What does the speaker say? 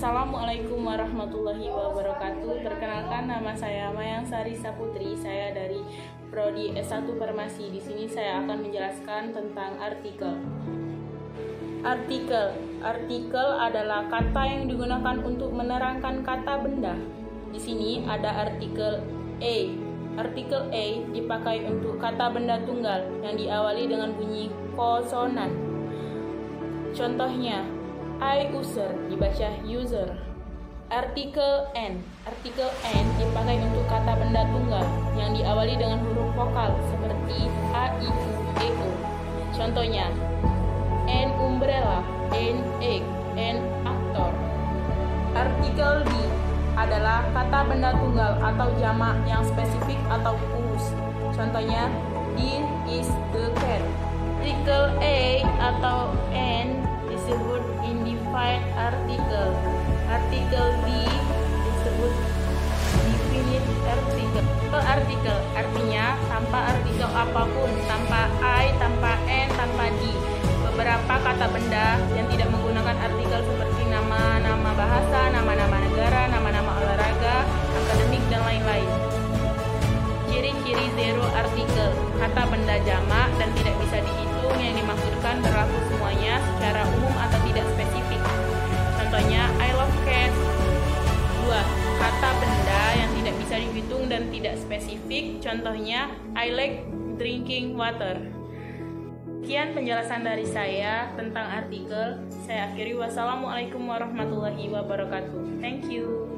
Assalamualaikum warahmatullahi wabarakatuh. Perkenalkan nama saya Mayang Sari Saputri. Saya dari prodi S1 Farmasi. Di sini saya akan menjelaskan tentang artikel. Artikel. Artikel adalah kata yang digunakan untuk menerangkan kata benda. Di sini ada artikel a. Artikel a dipakai untuk kata benda tunggal yang diawali dengan bunyi konsonan. Contohnya, I user dibaca user. Artikel n. Artikel n dipakai untuk kata benda tunggal yang diawali dengan huruf vokal seperti a, i, u, e, o. Contohnya, n umbrella, n egg, n aktor. Artikel d adalah kata benda tunggal atau jamak yang spesifik atau khusus. Contohnya, this is the cat. Indefinite article. Artikel D disebut definite article. Artikel artinya tanpa artikel apa pun, tanpa I, tanpa N, tanpa D. Beberapa kata benda yang tidak menggunakan artikel seperti nama, nama bahasa, nama-nama negara, nama-nama olahraga, akademik, dan lain-lain. Ciri-ciri zero artikel, kata benda jamak Contohnya, I like drinking water. Sekian penjelasan dari saya tentang artikel. Saya akhiri wassalamualaikum warahmatullahi wabarakatuh. Thank you.